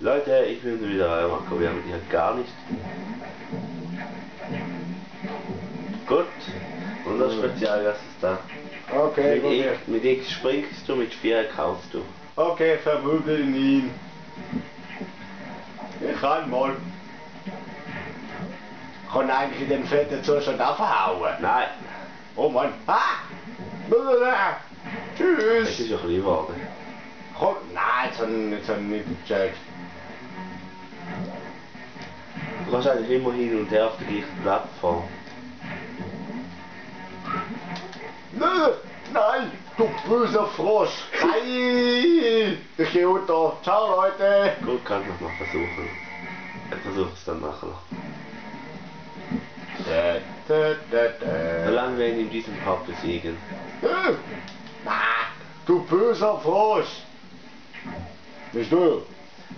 Leute, ich bin wieder euer Marco, wir haben hier gar nicht. Gut, unser Spezialgast ist da. Okay, Mit, gut. X, mit X springst du, mit 4 kaufst du. Okay, vermögeln ihn. Ich kann mal. Kann eigentlich dem fetten Zustand auch verhauen. Nein, Oh Mann. Ah! Blablabla. es Tschüss. ist ja klein geworden. Komm, nein, ich jetzt habe ich nicht gecheckt. Du kannst eigentlich immer hin und her auf der gleichen Plattform. Nö, Nein, du böser Frosch. Nein. Ich gehe unter. Ciao, Leute. Gut, kann ich noch mal versuchen. Ich versuche es dann nachher noch. Da, da, da, da. Solange wir ihn in diesem Part besiegen. Ah, du böser Frosch! Bist du?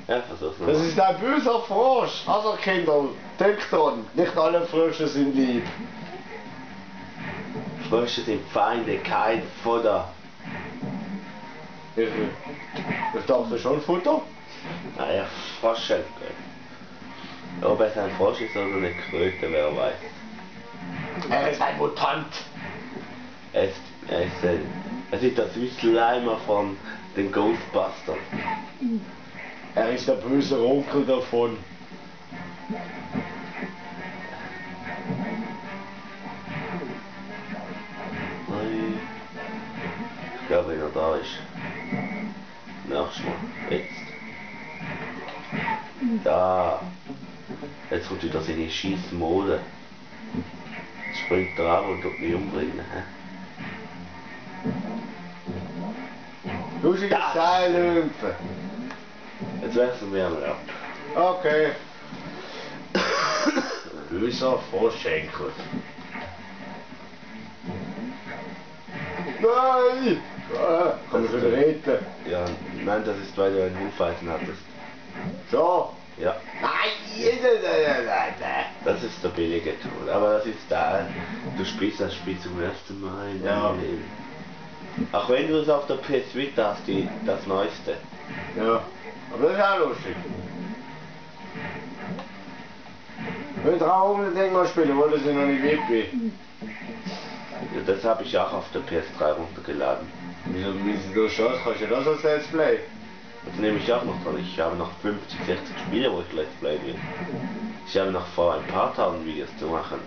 Ja, versuch's Das ist ein böser Frosch! Also Kinder, denkt dran, nicht alle Frösche sind lieb. Frösche sind Feinde, kein Futter. Ich, ich dachte schon Futter. Naja, Frosche. Ob es ein Frosch ist oder eine Kröte, wer weiß. Er ist ein Mutant. Es, es, äh, es ist das Slimer von den Ghostbusters. Er ist der böse Onkel davon. Nein. Ich glaube, wenn er da ist. Nächstes Mal. Jetzt. Da. Jetzt kommt wieder seine Schießmode. Jetzt springt er ab und tut mich umbringen. hä? Lustiges Das. Seilhüpfen. Jetzt wechseln wir mal ab. Okay. Böser Froschenkel. Nein! Ah, Komm ich wieder retten. Ja, nein, das ist, weil du ein Hufeisen hattest. So. Ja, Nein! nein, nein, nein, nein. das ist der billige Tool. Aber das ist da. Du spielst das Spiel zum ersten Mal in deinem Ja. Leben. Auch wenn du es auf der PS Vita hast, die, das neueste. Ja. Aber das ist auch lustig. Ich will drauf unbedingt mal spielen, obwohl das ich noch nicht weg bin. Ja, das habe ich auch auf der PS3 runtergeladen. Wieso, wieso du schaust, kannst du das als Let's Play? Das nehme ich auch noch dran. Ich habe noch 50, 60 Spiele, wo ich Let's Play will. Ich habe noch vor, ein paar Tagen Videos zu machen.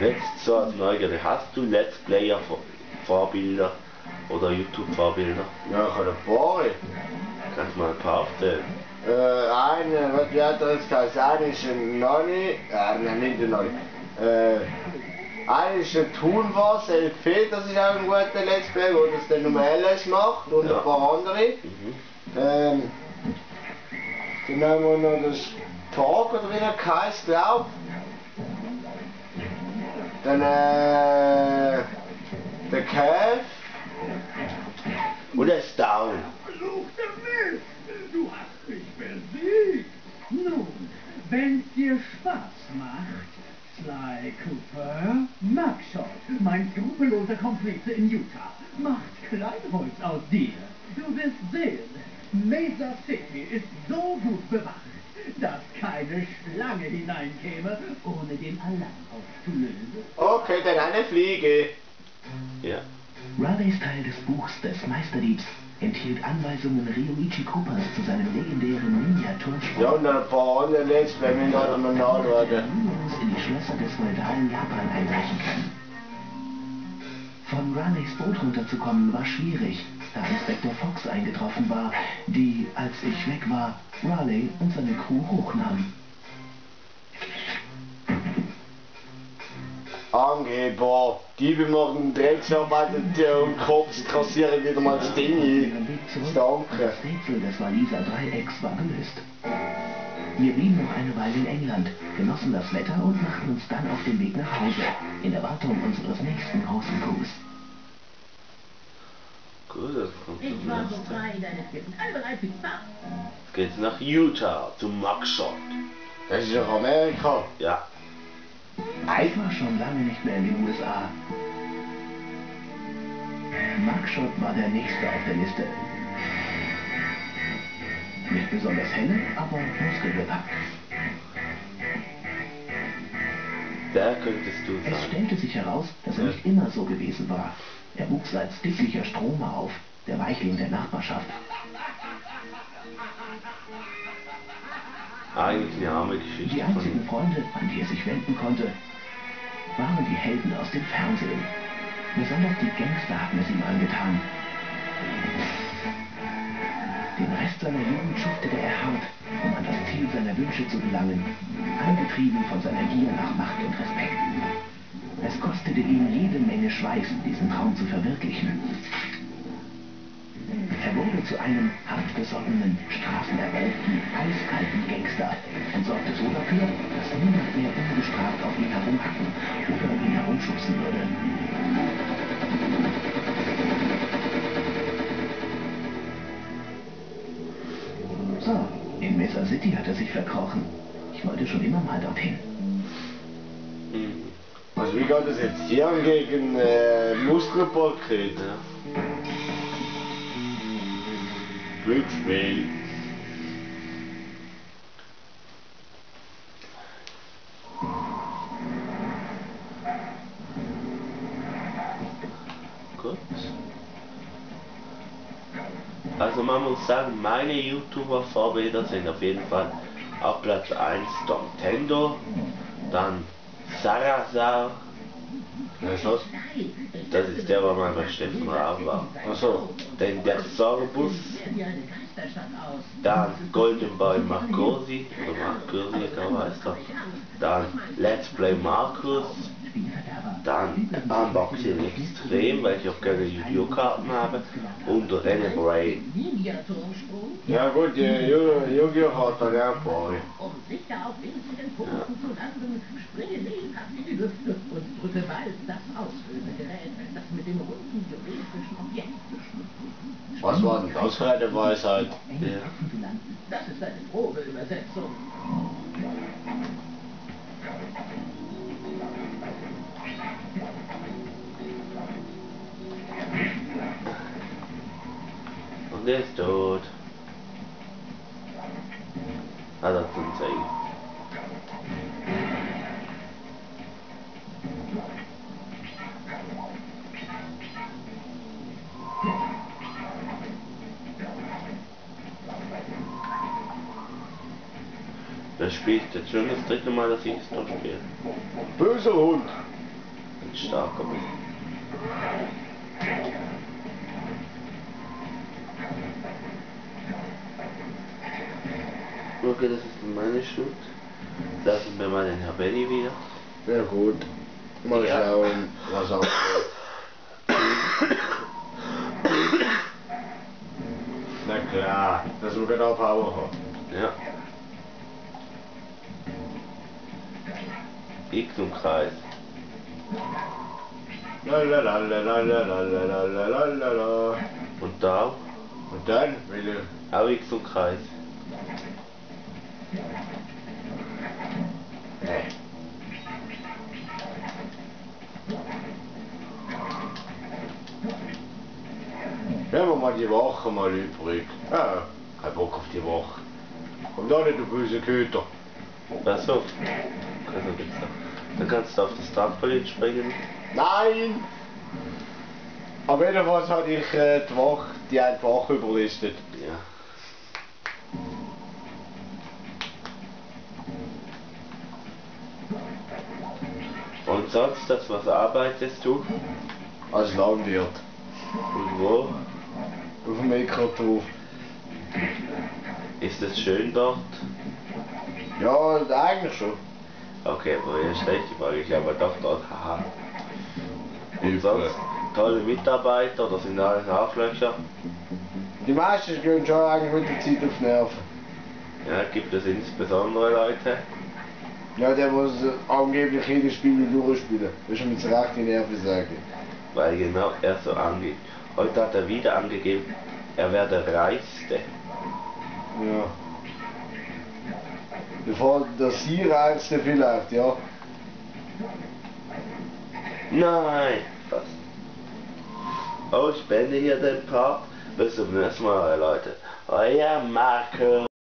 Jetzt so als Neugierde, hast du Let's Player Vor- Vorbilder oder YouTube Vorbilder? Ja, ich habe ein paar. Kannst du mal ein paar aufzählen? Äh, eine, was wie hat jetzt geheißen? Eine ist ein Nonny, äh, nein, nicht ein Nonny. Äh, eine ist ein Tunwas, LP, das ist auch ein guter Let's Play, wo das dann nur LS macht und Ja. ein paar andere. Mhm. Ähm, dann haben wir noch das Talk oder wie er heißt, glaub. Dann äh, der Calf. Und der ist down. Du hast mich besiegt! Nun, wenn's dir Spaß macht, Sly Cooper, Mugshot, mein skrupelloser Komplize in Utah, macht Kleinholz aus dir. Du wirst sehen, Mesa City ist so gut bewacht, dass keine Schlange hineinkäme, ohne den Alarm auszulösen. Okay, dann eine Fliege. Ja. Raleighs Teil des Buchs des Meisterdiebs enthielt Anweisungen Ryoichi Coopers zu seinem legendären ein paar andere Let's Play, wir noch mal nachschauen. mühelos in die Schlösser des feudalen Japan einbrechen kann. Von Raleighs Boot runterzukommen war schwierig, da Inspektor Fox eingetroffen war, die, als ich weg war, Raleigh und seine Crew hochnahm. Angeber, Diebe machen Drecksarbeit und Cops kassieren wieder mal das Ding ein. Danke. Das Rätsel des Waliser Dreiecks war gelöst. Wir blieben noch eine Weile in England, genossen das Wetter und machten uns dann auf den Weg nach Hause, in Erwartung unseres nächsten großen Coups. Gut, das kommt Ich war so frei, deine Kippen. Alle bereit für die Fahrt? Jetzt geht's nach Utah zum Mugshot. Das ist doch Amerika. Ja. Ich war schon lange nicht mehr in den USA. Mugshot war der nächste auf der Liste. Nicht besonders helle, aber muskelbepackt. Der könntest du Es sein. stellte sich heraus, dass er nicht immer so gewesen war. Er wuchs als dicklicher Stromer auf, der Weichling der Nachbarschaft. Eigentlich eine arme Geschichte Die einzigen ihm. Freunde, an die er sich wenden konnte, waren die Helden aus dem Fernsehen. Besonders die Gangster hatten es ihm angetan. Den Rest seiner Jugend schuftete er hart, um an das Ziel seiner Wünsche zu gelangen, angetrieben von seiner Gier nach Macht und Respekt. Es kostete ihn jede Menge Schweiß, diesen Traum zu verwirklichen. Er wurde zu einem hartgesottenen, strafenerwälkten, eiskalten Gangster und sorgte so dafür, dass niemand mehr ungestraft auf ihn herumhacken oder ihn herumschubsen würde. So, in Mesa City hat er sich verkrochen. Ich wollte schon immer mal dorthin. Mhm. Also wie geht das jetzt hier gegen äh, Muskelpaket? Ja. Glücksspiel. Gut. Also man muss sagen, meine YouTuber-Vorbilder sind auf jeden Fall auf Platz 1 Nintendo, dann Sarasar, Ist das? ist der, wo man bei Steffen Raab war. Achso. Dann der Sorbus, dann Golden Boy Marcosi, oder Marcosi, glaube heißt er. Dann Let's Play Markus, dann unboxe ich extrem, weil ich auch gerne Yu-Gi-Oh! Karten habe und René Bray. Ja gut, Yu-Gi-Oh! hat er ja Bray. Was war denn das für eine Weisheit? Ja. Das ist eine Probeübersetzung. Und er ist tot. Hat er zum Zeigen. Das spielt jetzt schon das dritte Mal, dass ich es noch spiele. Böser Hund. Ein starker Mann. Okay, das ist meine Schuld. Da sind wir mal meinen Herr Benny wieder. Na ja, gut. Mal ja. schauen, was auch. Na klar, das ist genau Power. Ja. Ignumkreis. Und da? Und dann will ich. Auch Ignumkreis. Mal die Woche mal übrig. Ja, kein Bock auf die Woche. Komm da nicht, du böse Köter. Achso. Dann kannst du auf das Trampolin springen. Nein! Auf jeden Fall hatte ich äh, die Woche, die eine Woche überlistet. Ja. Und sonst, das was arbeitest du? Als Landwirt. Und wo? Auf dem Äcker drauf. Ist es schön dort? Ja, eigentlich schon. Okay, aber ja, schlecht Frage. Ich aber doch dort, haha. Und sonst? Tolle Mitarbeiter oder sind alles Arschlöcher? Die meisten gehen schon eigentlich mit der Zeit auf die Nerven. Ja, gibt es insbesondere Leute? Ja, der muss angeblich jedes Spiel durchspielen. Das ist mit so recht die Nerven sagen. Weil genau er so angeht. Heute hat er wieder angegeben, er wäre der Reichste. Ja. Bevor der Siereichste vielleicht, ja. Nein, fast. Oh, ich beende hier den Part. Bis zum nächsten Mal, Leute. Euer Marco.